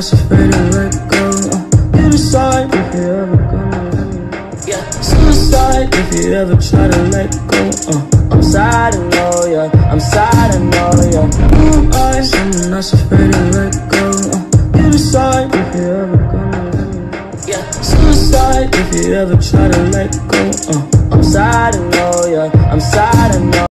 not afraid to let go. You decide if you ever gonna let me know. Yeah, suicide if you ever try to let go. Uh, I'm sad, I know, yeah. I'm sad, I know, yeah. Who am I? Someone not afraid to let go. Uh, you decide if you ever gonna let me know. Yeah, suicide if you ever try to let go. Uh, I'm sad, I know, yeah. I'm sad, I know.